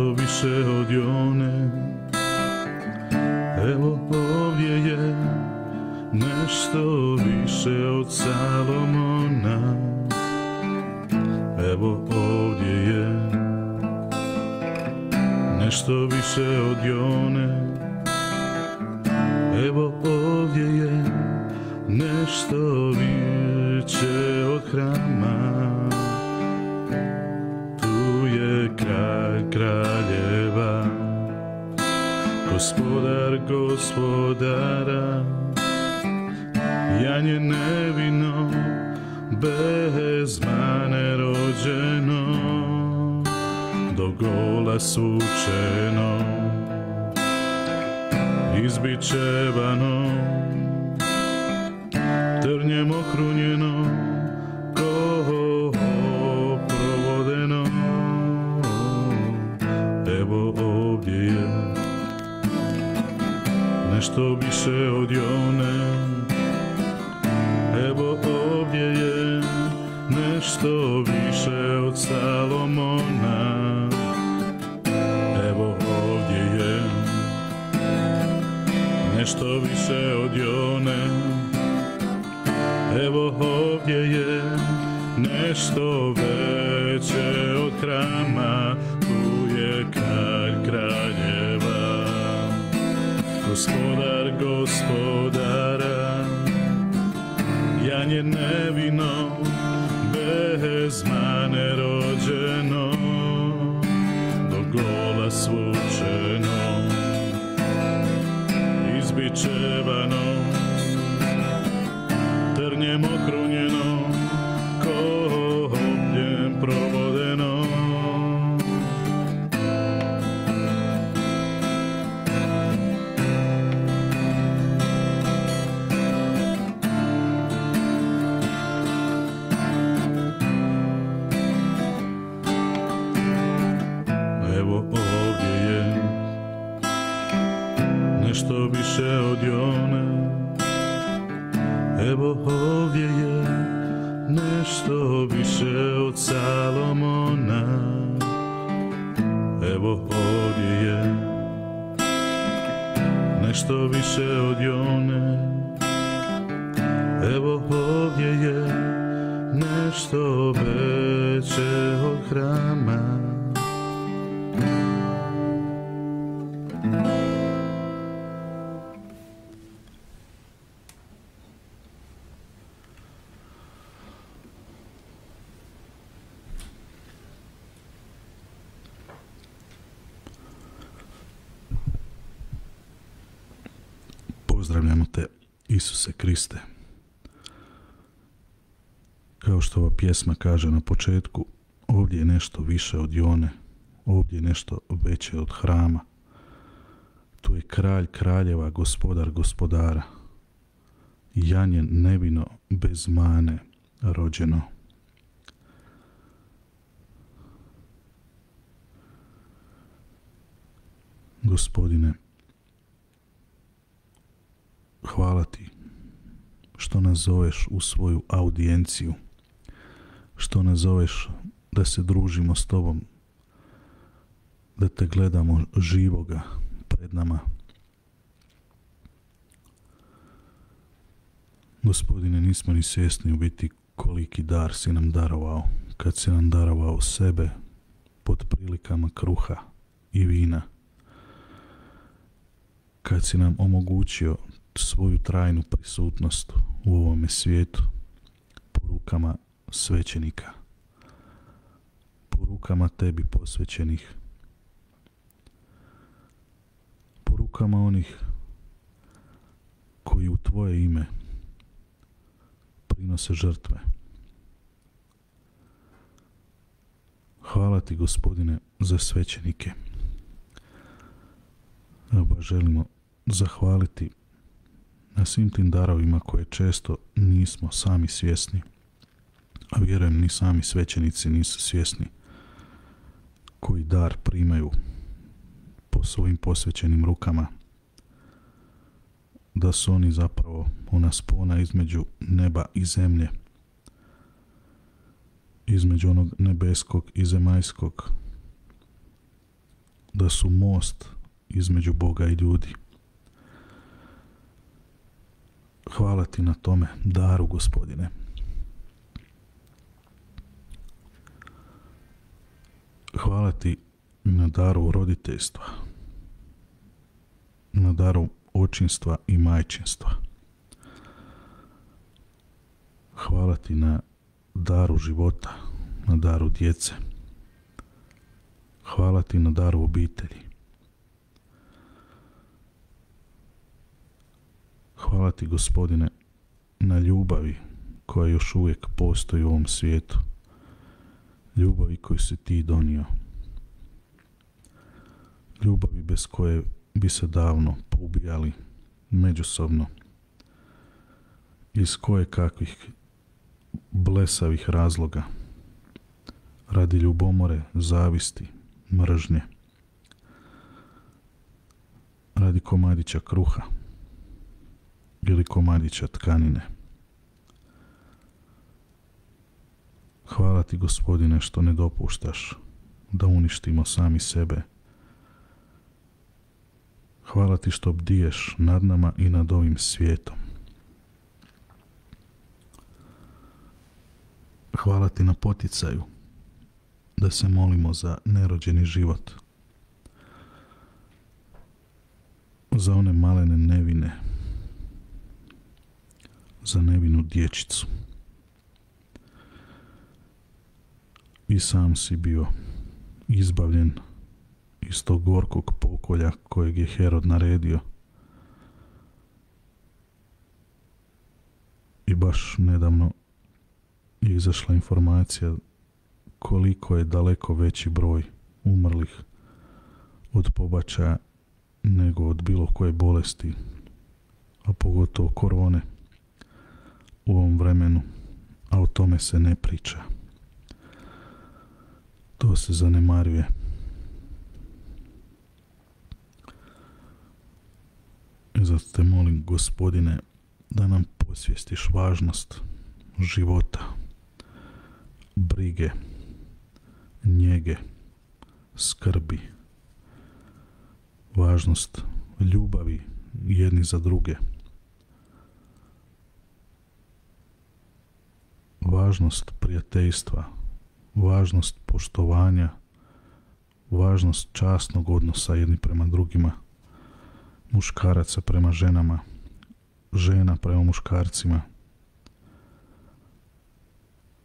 više od Jone. Evo ovdje je nešto više od Salomona. Evo ovdje je nešto više od Jone gospodara Janje nevino bez mane rođeno Do gola sučeno Izbičevano Trnjem okrunjeno Nešto više od Jone. Evo ovdje je nešto više od Salomona. Evo ovdje je nešto više od Jone. Evo ovdje je nešto veće Gospodar gospodara nešto više Isuse Kriste. Kao što ova pjesma kaže na početku, ovdje je nešto više od Jone, ovdje je nešto veće od hrama. Tu je kralj kraljeva, gospodar gospodara. Janje nevino bez mane rođeno. Gospodine, hvala ti što nas zoveš u svoju audijenciju, što nas zoveš da se družimo s tobom, da te gledamo živoga pred nama. Gospodine, nismo ni svjesni u biti koliki dar si nam darovao, kad si nam darovao sebe pod prilikama kruha i vina, kad si nam omogućio svoju trajnu prisutnost u ovome svijetu po rukama svećenika, po rukama tebi posvećenih, po rukama onih koji u tvoje ime prinose žrtve. Hvala ti gospodine za svećenike. Evo želimo zahvaliti na svim tim darovima koje često nismo sami svjesni, a vjerujem ni sami svećenici nisu svjesni koji dar primaju po svojim posvećenim rukama, da su oni zapravo ona spona između neba i zemlje, između onog nebeskog i zemaljskog, da su most između Boga i ljudi. Hvala ti na tome, daru gospodine. Hvala ti na daru roditeljstva, na daru očinstva i majčinstva. Hvala ti na daru života, na daru djece. Hvala ti na daru obitelji. Hvala ti gospodine na ljubavi koja još uvijek postoji u ovom svijetu. Ljubavi koju si ti donio. Ljubavi bez koje bi se davno poubijali međusobno. Iz koje kakvih blesavih razloga. Radi ljubomore, zavisti, mržnje. Radi komadića kruha ili komadića tkanine. Hvala ti gospodine što ne dopuštaš da uništimo sami sebe. Hvala ti što bdiješ nad nama i nad ovim svijetom. Hvala ti na poticaju da se molimo za nerođeni život. Za one malene nevine za nevinu dječicu. I sam si bio izbavljen iz tog gorkog pokolja kojeg je Herod naredio. I baš nedavno je izašla informacija koliko je daleko veći broj umrlih od pobačaja nego od bilo koje bolesti, a pogotovo korone u ovom vremenu, a o tome se ne priča. To se zanemaruje. I zato te molim, gospodine, da nam posvijestiš važnost života, brige, njege, skrbi, važnost ljubavi jedni za druge. Važnost prijateljstva, važnost poštovanja, važnost časnog odnosa jedni prema drugima, muškaraca prema ženama, žena prema muškarcima,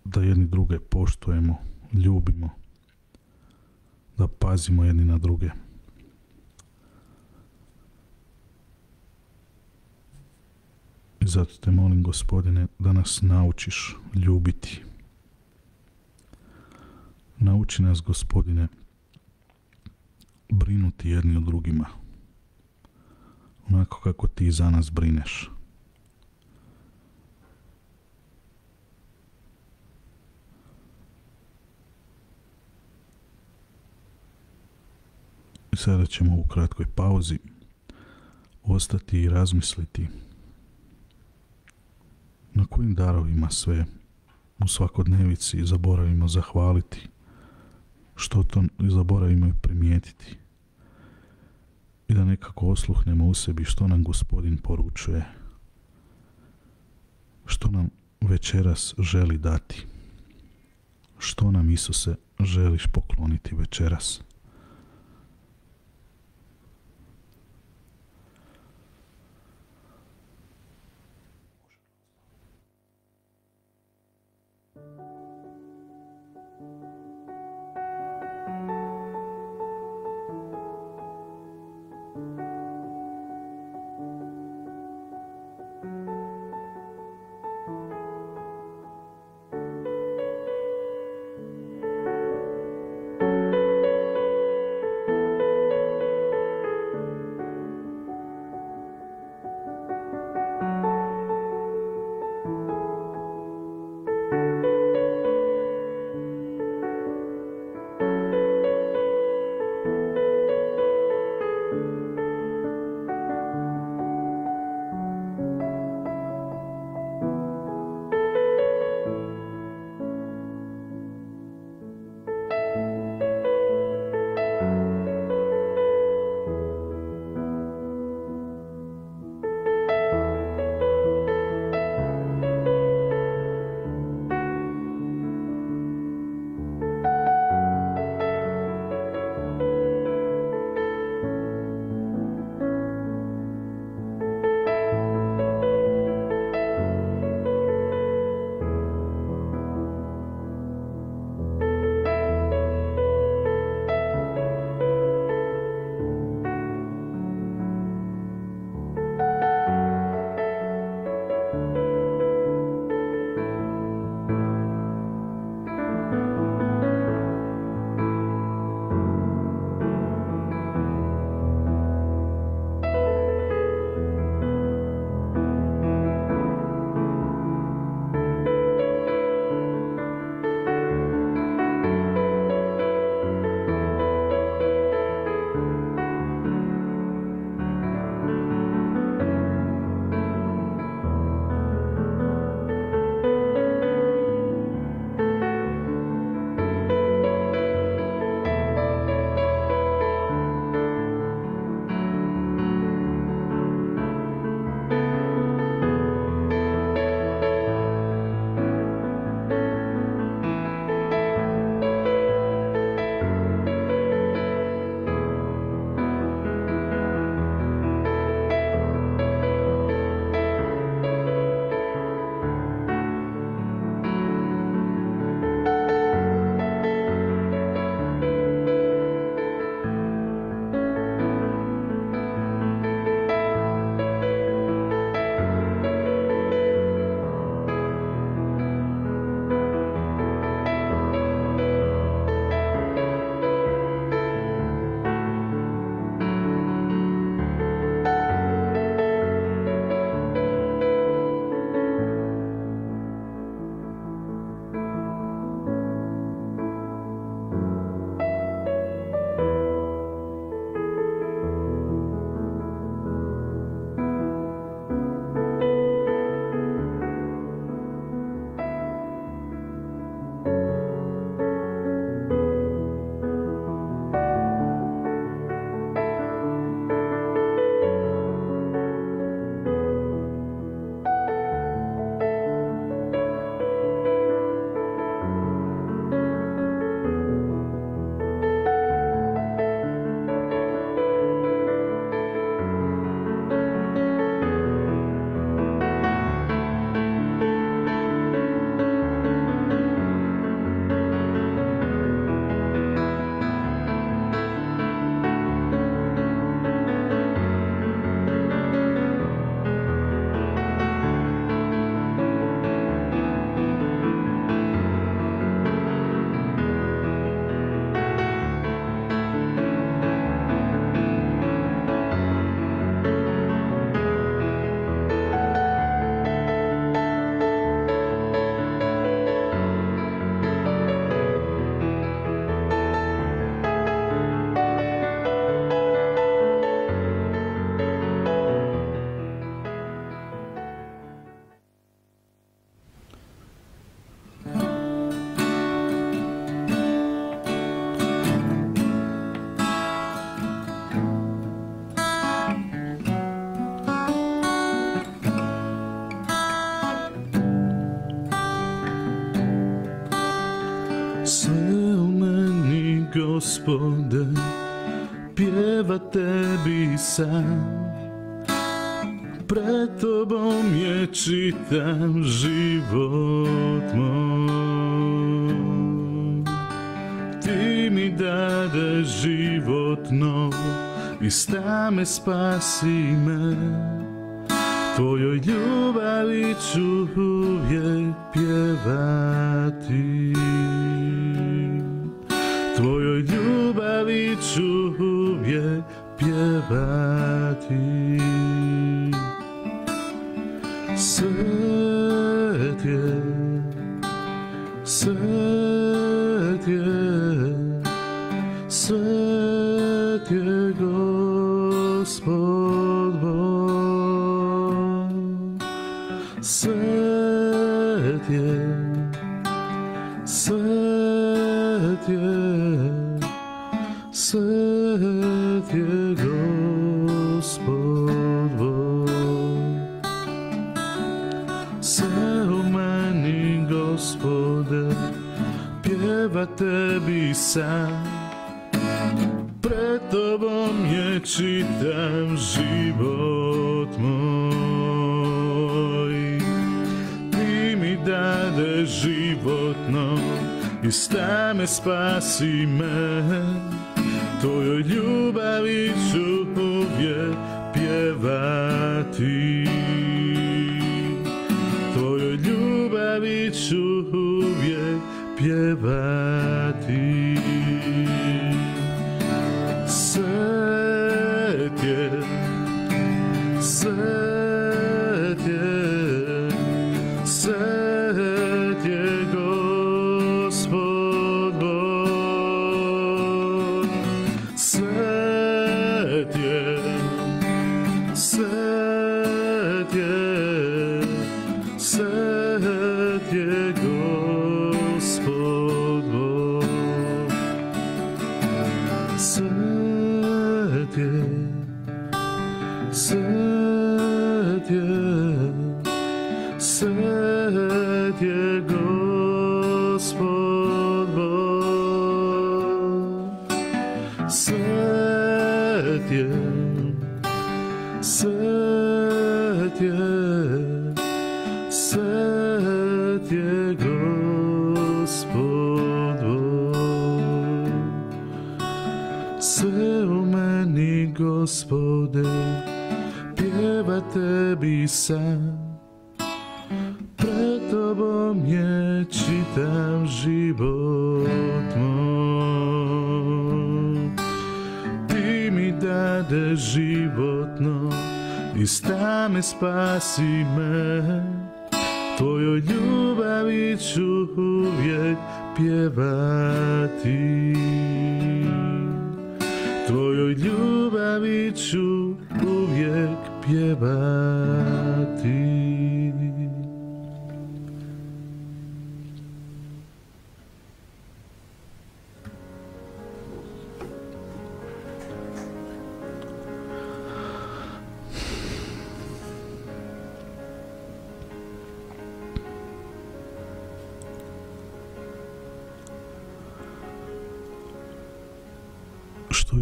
da jedni druge poštujemo, ljubimo, da pazimo jedni na druge. I zato te molim, gospodine, da nas naučiš ljubiti. Nauči nas, gospodine, brinuti jedni o drugima. Onako kako ti za nas brineš. I sada ćemo u kratkoj pauzi ostati i razmisliti na kojim darovima sve u svakodnevici zaboravimo zahvaliti, što to zaboravimo primijetiti i da nekako osluhnemo u sebi što nam gospodin poručuje, što nam večeras želi dati, što nam Isuse želiš pokloniti večeras. Gospode, pjeva tebi sam. Pred tobom je čitam život moj. Ti mi dade život nov i stame spasi me. Tvojoj ljubavi ću uvijek pjevati. Tvojoj ljubavi ću uvijek pjevati. Svet je, svet sam. Pred tobom je čitam život moj. Ti mi dade životno i sta me spasi me. Tvojoj ljubavi ću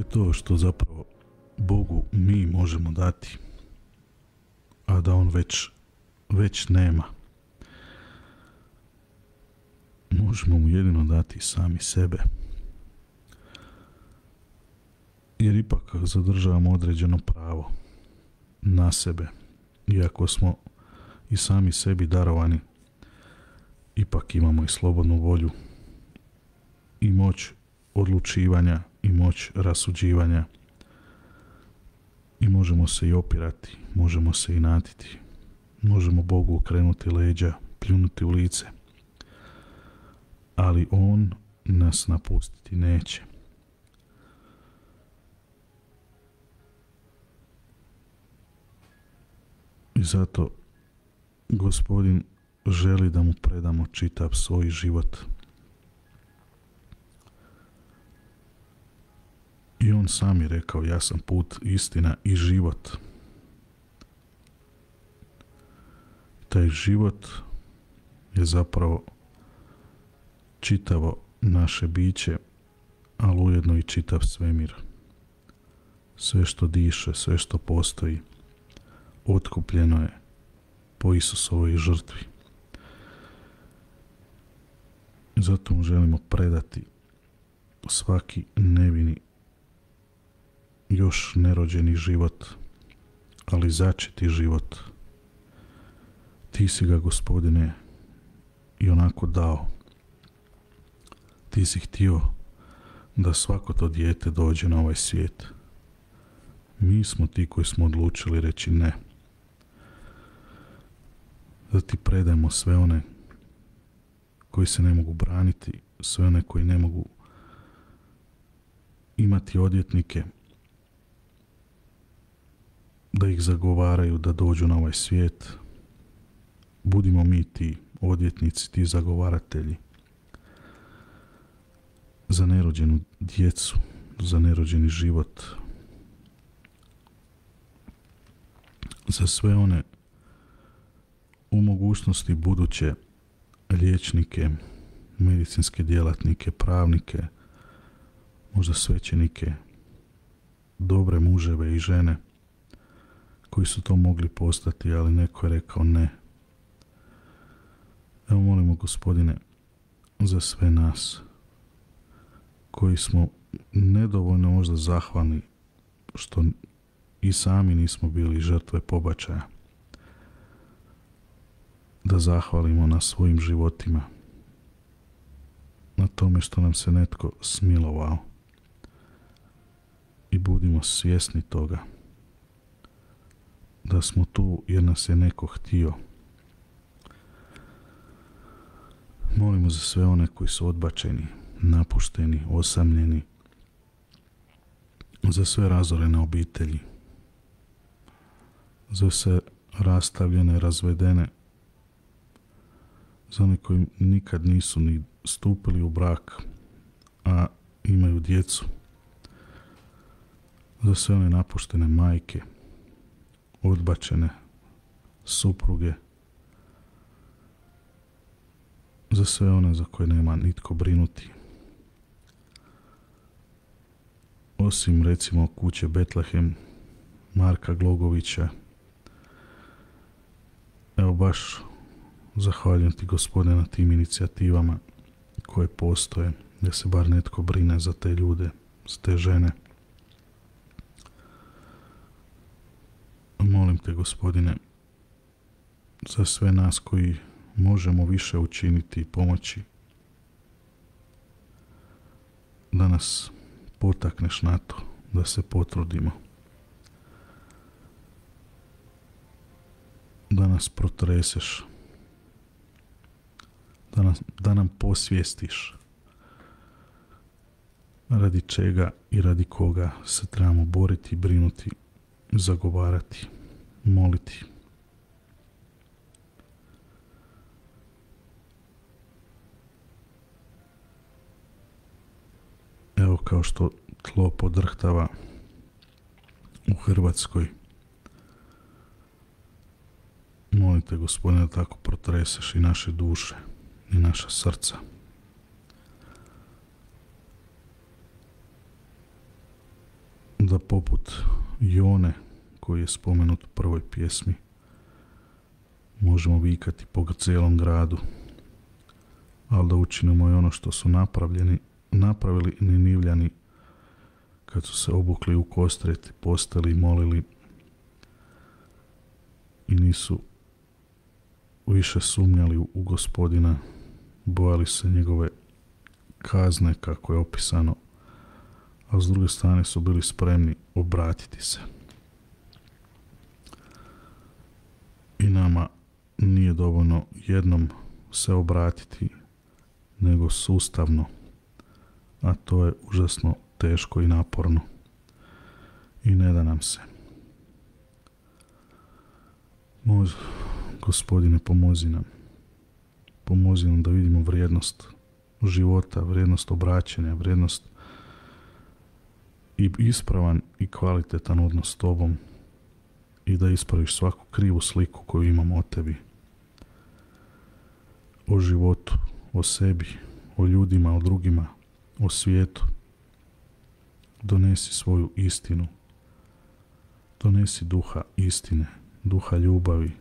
to što zapravo Bogu mi možemo dati, a da On već, već nema? Možemo mu jedino dati sami sebe. Jer ipak zadržavamo određeno pravo na sebe. Iako smo i sami sebi darovani, ipak imamo i slobodnu volju i moć odlučivanja i moć rasuđivanja i možemo se i opirati, možemo se i natiti, možemo Bogu okrenuti leđa, pljunuti u lice, ali On nas napustiti neće. I zato gospodin želi da mu predamo čitav svoj život. I on sam je rekao, ja sam put, istina i život. Taj život je zapravo čitavo naše biće ali ujedno i čitav svemir. Sve što diše, sve što postoji, otkupljeno je po Isusovoj žrtvi. Zato mu želimo predati svaki nevini još nerođeni život, ali začeti život. Ti si ga, gospodine, i onako dao. Ti si htio da svako to dijete dođe na ovaj svijet. Mi smo ti koji smo odlučili reći ne. Da ti predajemo sve one koji se ne mogu braniti, sve one koji ne mogu imati odjetnike, da ih zagovaraju da dođu na ovaj svijet. Budimo mi ti odvjetnici, ti zagovaratelji za nerođenu djecu, za nerođeni život, za sve one u mogućnosti buduće liječnike, medicinske djelatnike, pravnike, možda svećenike, dobre muževe i žene koji su to mogli postati, ali neko je rekao ne. Evo molimo gospodine za sve nas koji smo nedovoljno možda zahvalni što i sami nismo bili žrtve pobačaja. Da zahvalimo na svojim životima, na tome što nam se netko smilovao i budimo svjesni toga da smo tu jer nas je neko htio. Molimo za sve one koji su odbačeni, napušteni, osamljeni, za sve razorene obitelji, za sve rastavljene, razvedene, za one koji nikad nisu ni stupili u brak, a imaju djecu, za sve one napuštene majke, odbačene supruge, za sve one za koje nema nitko brinuti. Osim recimo kuće Betlehem, Marka Glogovića, evo baš zahvaljujem ti gospodine na tim inicijativama koje postoje, da se bar netko brine za te ljude, za te žene. Molim te gospodine za sve nas koji možemo više učiniti i pomoći da nas potakneš na to da se potrudimo da nas protreseš da, nas, da nam posvijestiš radi čega i radi koga se trebamo boriti, brinuti, zagovarati, moliti. Evo kao što tlo podrhtava u Hrvatskoj. Molite gospodine da tako protreseš i naše duše i naša srca. Da poput Jone koji je spomenut u prvoj pjesmi. Možemo vikati po cijelom gradu ali da učinimo i ono što su napravljeni napravili Ninivljani kad su se obukli u kostret, postali i molili i nisu više sumnjali u gospodina, bojali se njegove kazne kako je opisano, a s druge strane su bili spremni obratiti se. I nama nije dovoljno jednom se obratiti, nego sustavno a to je užasno teško i naporno. I ne da nam se. Mož, gospodine, pomozi nam. Pomozi nam da vidimo vrijednost života, vrijednost obraćanja, vrijednost i ispravan i kvalitetan odnos s tobom i da ispraviš svaku krivu sliku koju imamo o tebi. O životu, o sebi, o ljudima, o drugima, o svijetu donesi svoju istinu, donesi duha istine, duha ljubavi,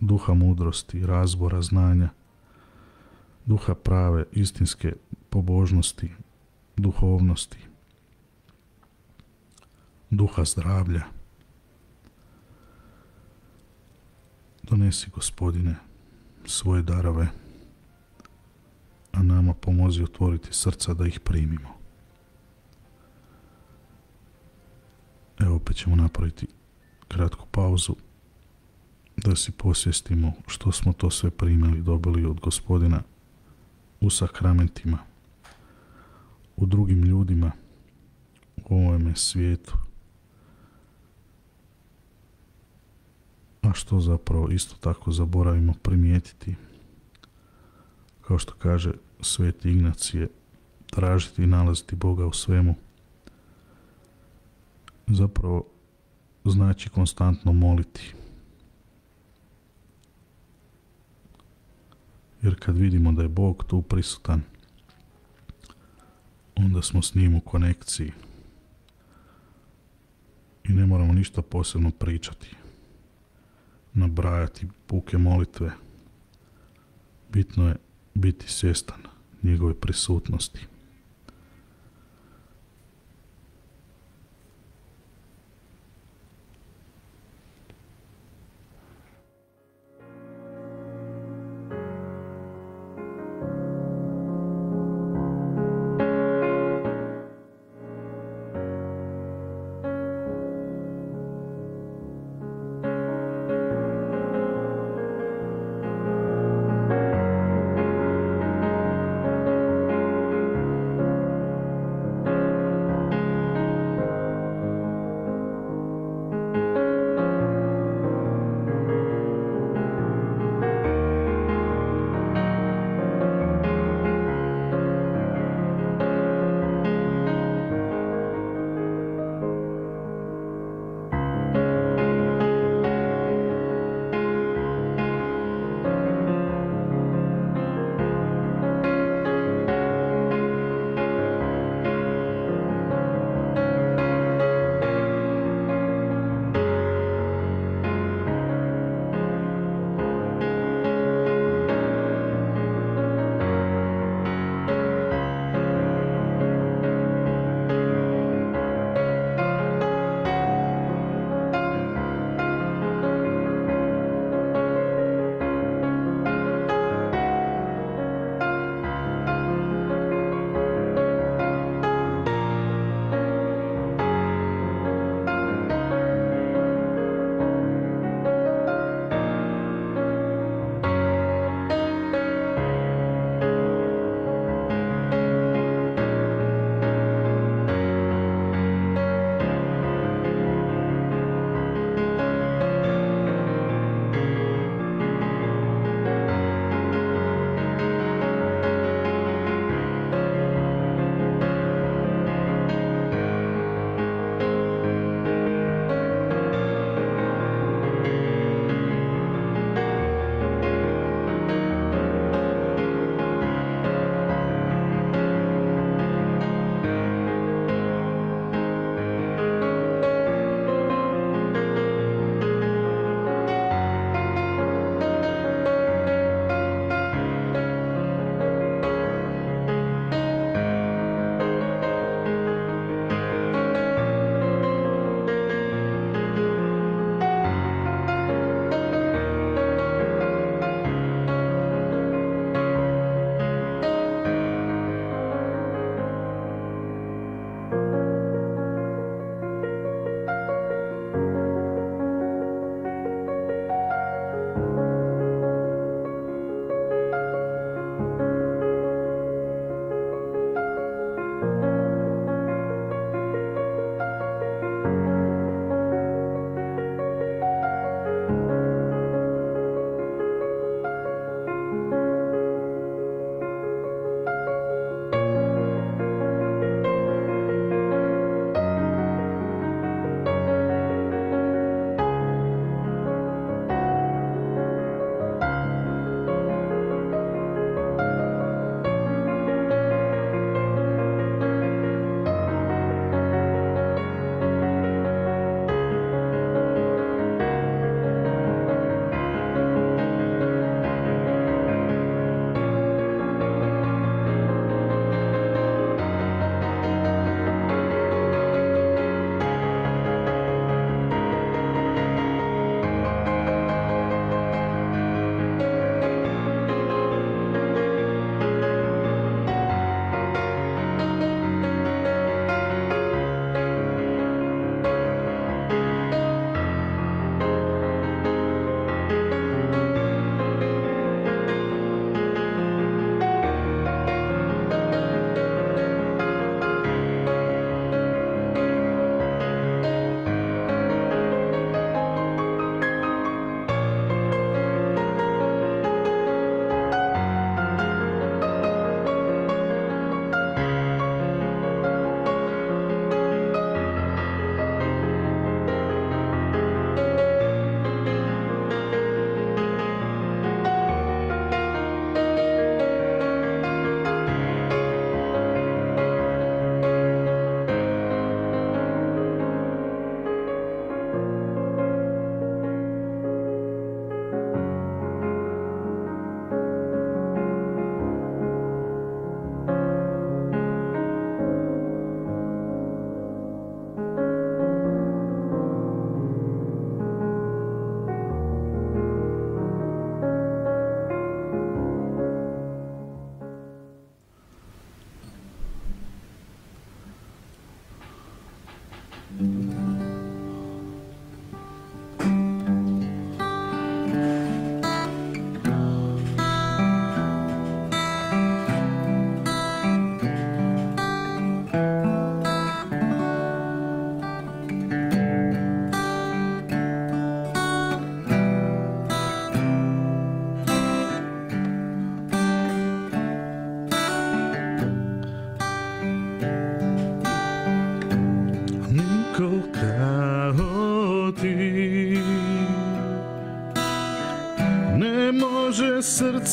duha mudrosti, razbora, znanja, duha prave, istinske pobožnosti, duhovnosti, duha zdravlja. Donesi, gospodine, svoje darove, a nama pomozi otvoriti srca da ih primimo. Evo opet ćemo napraviti kratku pauzu da si posvijestimo što smo to sve primili, dobili od gospodina u sakramentima, u drugim ljudima, u ovome svijetu. A što zapravo isto tako zaboravimo primijetiti, kao što kaže sveti Ignacije, tražiti i nalaziti Boga u svemu, zapravo znači konstantno moliti. Jer kad vidimo da je Bog tu prisutan, onda smo s njim u konekciji. I ne moramo ništa posebno pričati, nabrajati puke molitve. Bitno je biti svjestan njegove prisutnosti.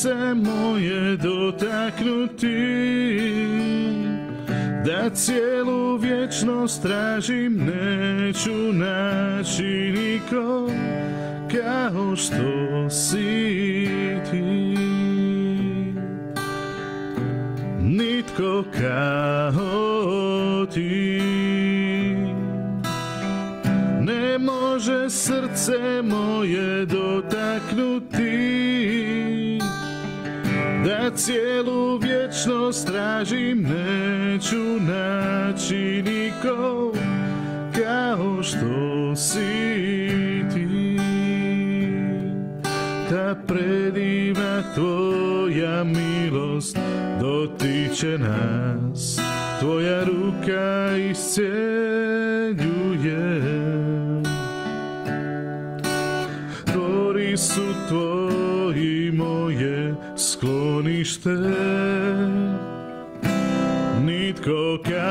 Srce moje dotaknuti Da cijelu vječnost tražim neću naći niko Kao što si ti. Nitko kao ti. Ne može srce moje cijelu vječnost tražim neću naći niko kao što si ti. Ta prediva tvoja milost dotiče nas tvoja ruka isceljuje Tvori su sklonište Nitko kao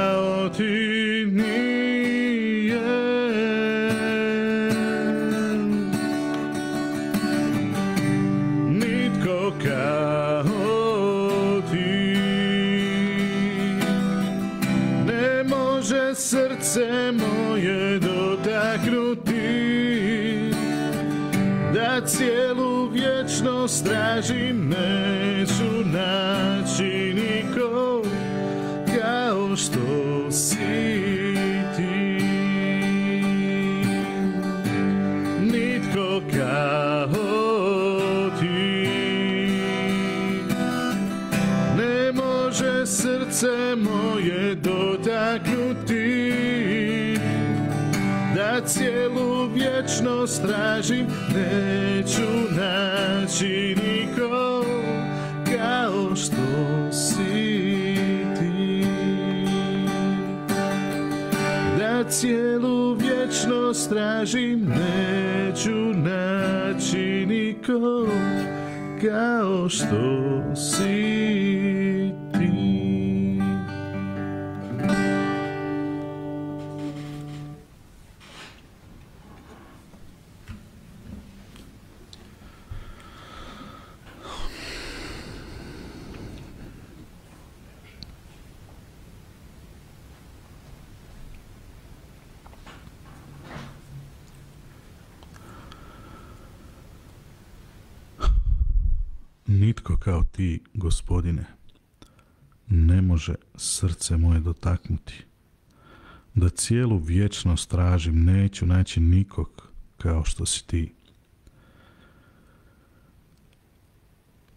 što tražim neću naći niko kao što si gospodine, ne može srce moje dotaknuti. Da cijelu vječnost tražim, neću naći nikog kao što si ti.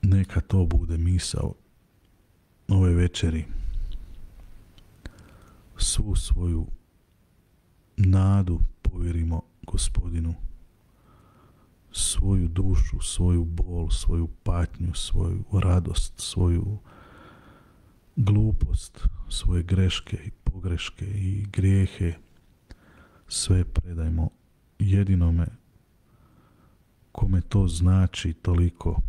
Neka to bude misao ove večeri. Svu svoju nadu povjerimo gospodinu svoju dušu, svoju bol, svoju patnju, svoju radost, svoju glupost, svoje greške i pogreške i grijehe sve predajmo jedinome kome to znači toliko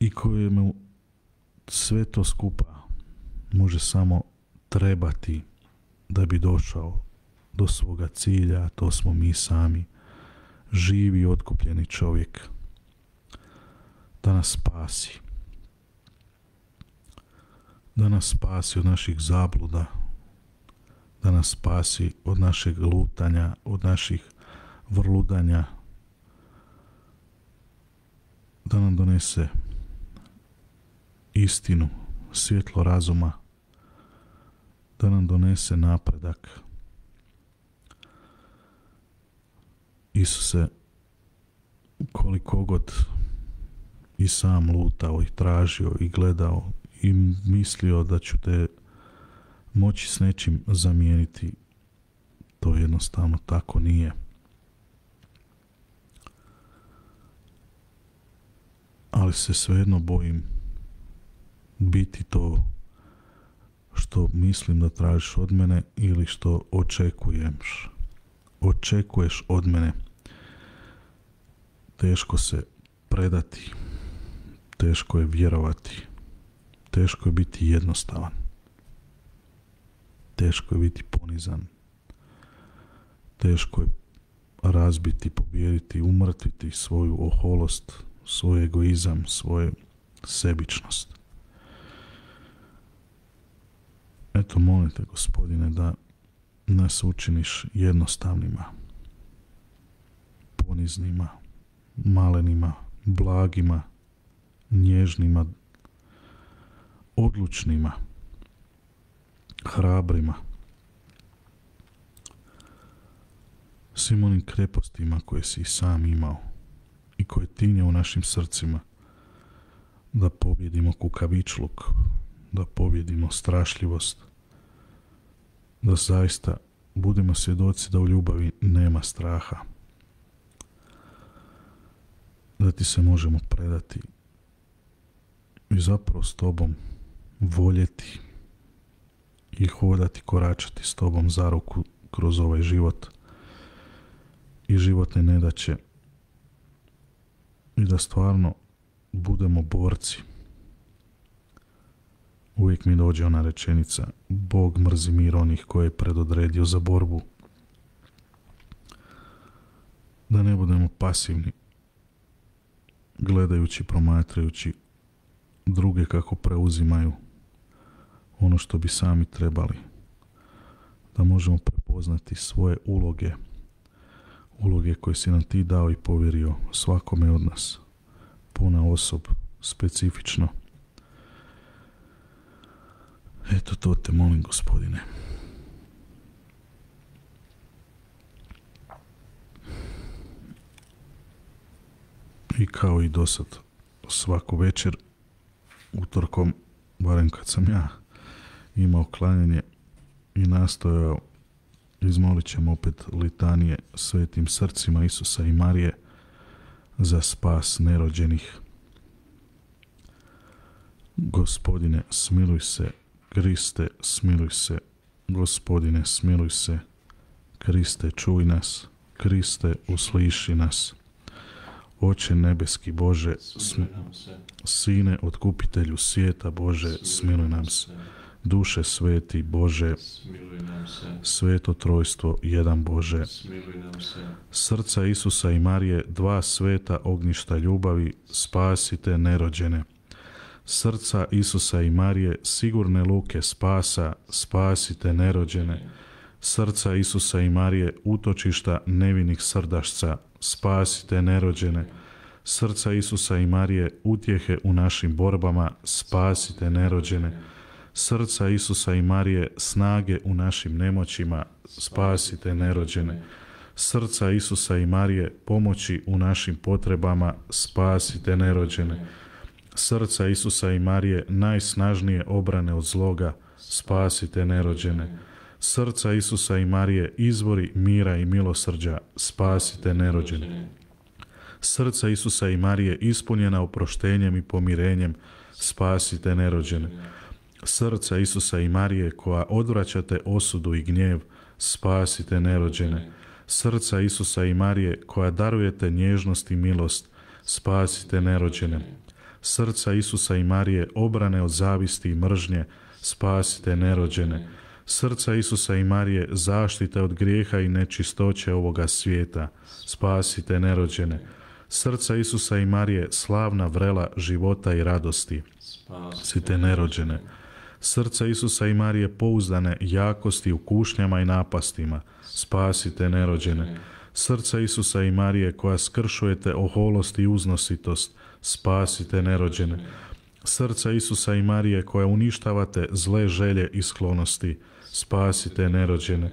i kojemu sve to skupa može samo trebati da bi došao do svoga cilja, to smo mi sami, živi otkupljeni čovjek, da nas spasi, da nas spasi od naših zabluda, da nas spasi od našeg lutanja, od naših vrludanja, da nam donese istinu, svjetlo razuma, da nam donese napredak, Isuse, koliko god i sam lutao i tražio i gledao i mislio da ću te moći s nečim zamijeniti, to jednostavno tako nije. Ali se svejedno bojim biti to što mislim da tražiš od mene ili što očekuješ očekuješ od mene. Teško se predati, teško je vjerovati, teško je biti jednostavan, teško je biti ponizan, teško je razbiti, pobijediti, umrtviti svoju oholost, svoj egoizam, svoju sebičnost. Eto, molim te, gospodine, da nas učiniš jednostavnima, poniznima, malenima, blagima, nježnima, odlučnima, hrabrima, svim onim krepostima koje si sam imao i koje tinje u našim srcima, da pobjedimo kukavičluk, da pobjedimo strašljivost, da zaista budemo svjedoci da u ljubavi nema straha, da ti se možemo predati i zapravo s tobom voljeti i hodati, koračati s tobom za ruku kroz ovaj život i životne nedaće i da stvarno budemo borci. Uvijek mi dođe ona rečenica Bog mrzi mir onih koje je predodredio za borbu. Da ne budemo pasivni gledajući, promatrajući druge kako preuzimaju ono što bi sami trebali. Da možemo prepoznati svoje uloge, uloge koje si nam ti dao i povjerio svakome od nas, puna osob, specifično. Eto to te molim gospodine. I kao i dosad svaku večer utorkom, barem kad sam ja imao klanjanje i nastojao izmolit ćemo opet litanije svetim srcima Isusa i Marije za spas nerođenih. Gospodine, smiluj se, Kriste, smiluj se, Gospodine, smiluj se, Kriste, čuj nas, Kriste, usliši nas. Oče nebeski Bože, Sine, otkupitelju svijeta Bože, smiluj nam se. Duše sveti Bože, sveto trojstvo, jedan Bože, srca Isusa i Marije, dva sveta ognjišta ljubavi, spasite nerođene. Srca Isusa i Marije, sigurne luke spasa, spasite nerođene. Srca Isusa i Marije, utočišta nevinih srdašca, spasite nerođene. Srca Isusa i Marije, utjehe u našim borbama, spasite nerođene srca Isusa i Marije, snage u našim nemoćima, spasite nerođene. Srca Isusa i Marije, pomoći u našim potrebama, spasite nerođene. Srca Isusa i Marije, najsnažnije obrane od zloga, spasite nerođene. Srca Isusa i Marije, izvori mira i milosrđa, spasite nerođene. Srca Isusa i Marije, ispunjena oproštenjem i pomirenjem, spasite nerođene srca Isusa i Marije koja odvraćate osudu i gnjev, spasite nerođene. Srca Isusa i Marije koja darujete nježnost i milost, spasite nerođene. Srca Isusa i Marije obrane od zavisti i mržnje, spasite nerođene. Srca Isusa i Marije zaštite od grijeha i nečistoće ovoga svijeta, spasite nerođene. Srca Isusa i Marije slavna vrela života i radosti, spasite nerođene srca Isusa i Marije pouzdane jakosti u kušnjama i napastima, spasite nerođene. Srca Isusa i Marije koja skršujete oholost i uznositost, spasite nerođene. Srca Isusa i Marije koja uništavate zle želje i sklonosti, spasite nerođene.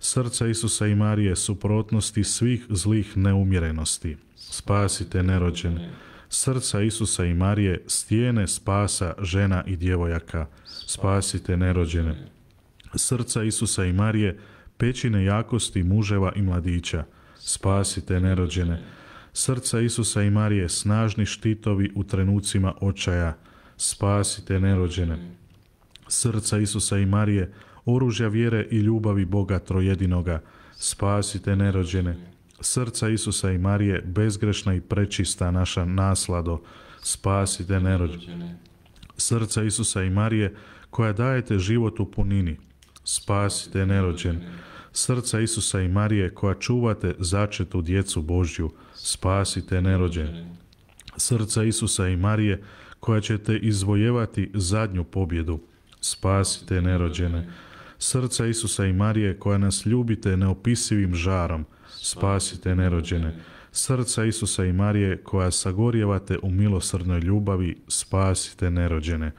Srca Isusa i Marije suprotnosti svih zlih neumjerenosti, spasite nerođene srca Isusa i Marije, stijene spasa žena i djevojaka, spasite nerođene. Srca Isusa i Marije, pećine jakosti muževa i mladića, spasite nerođene. Srca Isusa i Marije, snažni štitovi u trenucima očaja, spasite nerođene. Srca Isusa i Marije, oružja vjere i ljubavi Boga trojedinoga, spasite nerođene srca Isusa i Marije, bezgrešna i prečista naša naslado, spasite nerođene. Srca Isusa i Marije, koja dajete život u punini, spasite nerođen. Srca Isusa i Marije koja čuvate začetu djecu Božju, spasite nerođene. Srca Isusa i Marije koja ćete izvojevati zadnju pobjedu, spasite nerođene. Srca Isusa i Marije koja nas ljubite neopisivim žarom, spasite nerođene. Srca Isusa i Marije koja sagorjevate u milosrdnoj ljubavi, spasite nerođene.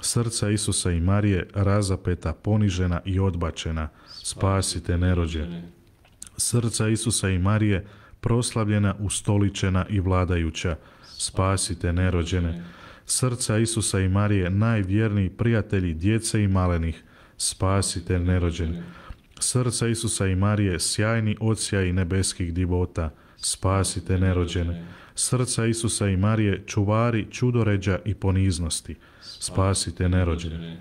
Srca Isusa i Marije razapeta, ponižena i odbačena, spasite nerođene. Srca Isusa i Marije proslavljena, ustoličena i vladajuća, spasite nerođene. Srca Isusa i Marije najvjerniji prijatelji djece i malenih, spasite nerođene. Srca Isusa i Marije sjajni i nebeskih divota, spasite nerođene. Srca Isusa i Marije čuvari čudoređa i poniznosti, spasite nerođene.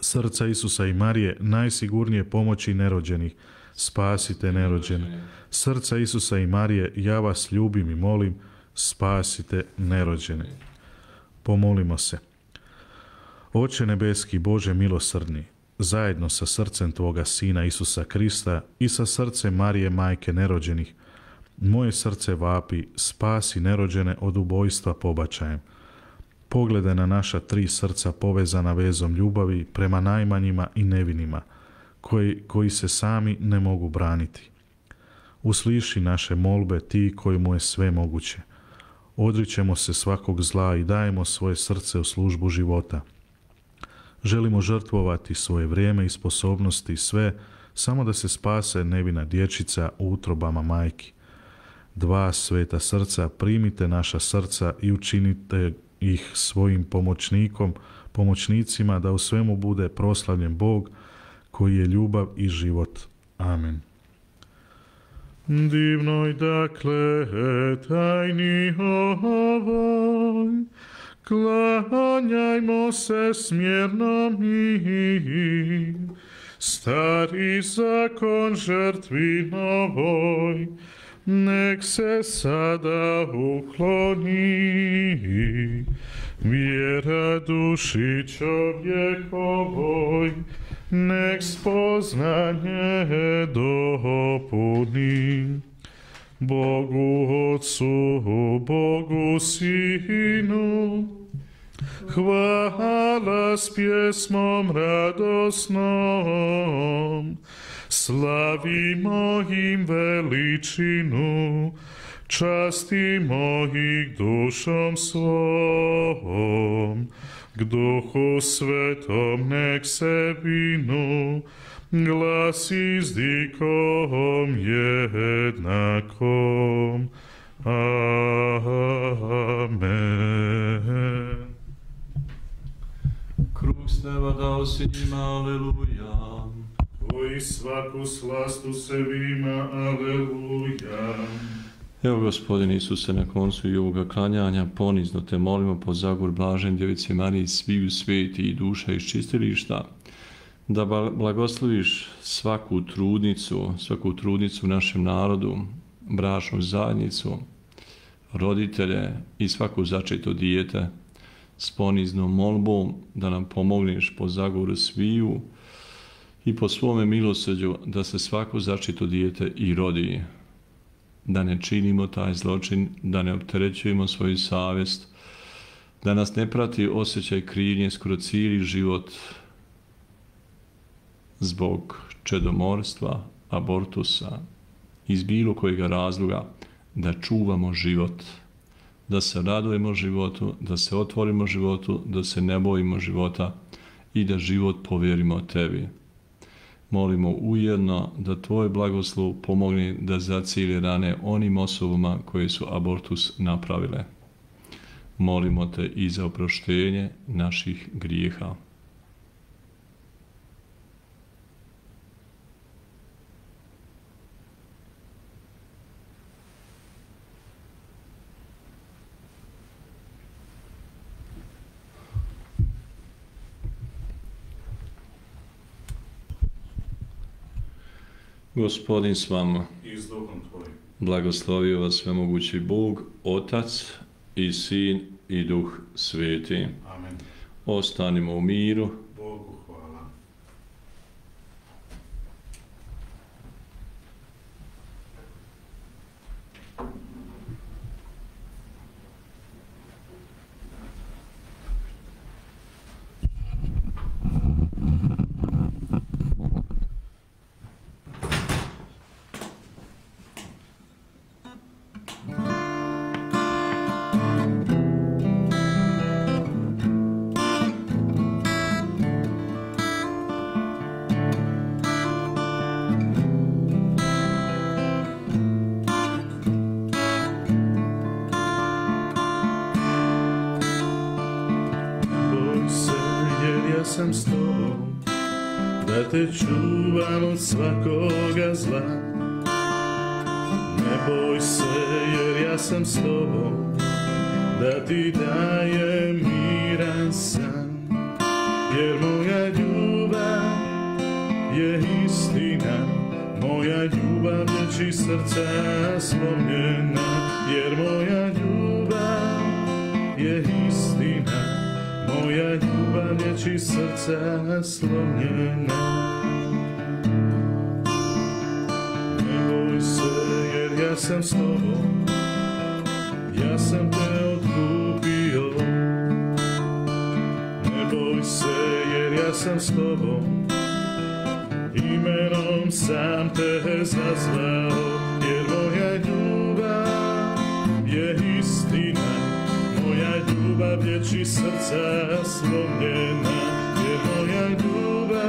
Srca Isusa i Marije najsigurnije pomoći nerođenih, spasite nerođene. Srca Isusa i Marije ja vas ljubim i molim, spasite nerođene. Pomolimo se. Oče nebeski, Bože milosrdni, zajedno sa srcem Tvoga Sina Isusa Krista i sa srcem Marije Majke nerođenih, moje srce vapi, spasi nerođene od ubojstva pobačajem. Poglede na naša tri srca povezana vezom ljubavi prema najmanjima i nevinima, koji, koji se sami ne mogu braniti. Usliši naše molbe ti koji mu je sve moguće. Odričemo se svakog zla i dajemo svoje srce u službu života. Želimo žrtvovati svoje vrijeme i sposobnosti sve samo da se spase nevina dječica u utrobama majki. Dva sveta srca, primite naša srca i učinite ih svojim pomoćnikom, pomoćnicima da u svemu bude proslavljen Bog koji je ljubav i život. Amen. Divnoj dakle tajni ovoj, klanjajmo se smjerno mi, stari zakon žrtvi novoj, nek se sada ukloni, vjera duši čovjekovoj, nek spoznanje dopuni. Bogu Otcu, Bogu Sinu, Chvála s piesmom radosnom, slaví mojim veličinu, časti mojich dušom svojom, k duchu svetom nek se vinu, glasi s dikom jednakom. Amen. Krug s neba dao si njima, aleluja. Koji svaku slastu se vima, aleluja. Evo gospodin Isuse na koncu i ovoga klanjanja ponizno te molimo po zagur blažen djevice Mariji sviju sveti i duša iz čistilišta da blagosloviš svaku trudnicu, svaku trudnicu u našem narodu, bračnu zajednicu, roditelje i svaku začeto dijete s poniznom molbom da nam pomogneš po zagoru sviju i po svome milosrđu da se svako začeto dijete i rodi da ne činimo taj zločin, da ne opterećujemo svoju savjest, da nas ne prati osjećaj krivnje skoro cijeli život zbog čedomorstva, abortusa, iz bilo kojega razloga, da čuvamo život, da se radujemo životu, da se otvorimo životu, da se ne bojimo života i da život povjerimo tebi molimo ujedno da tvoj blagoslov pomogne da zacilje rane onim osobama koje su abortus napravile. Molimo te i za oproštenje naših grijeha. Gospodin s vama. I s duhom tvojim. Blagoslovio vas svemogući Bog, Otac i Sin i Duh Sveti. Amen. Ostanimo u miru. Te čuvam od svakoga zla. Ne boj se jer ja sam s tobom. Da ti dajem miran san. Jer moja ljubav je istina. Moja ljubav lječi srca slomljena. Jer moja ljubav je istina Moja ljubav lječi srca slomljena Ne boj se jer ja sam s tobom. Ja sam te otkupio Ne boj se jer ja sam s tobom. Imenom sam te zazvao Jer moja ľúbe vdeči srdce slomnené, je moja ľúbe,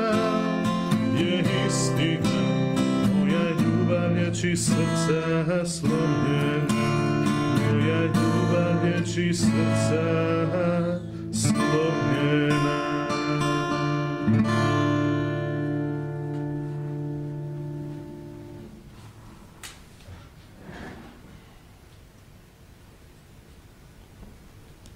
je istina. Moja ľúbe vdeči srdce slomnené, moja ľúbe vdeči srdce slomnené.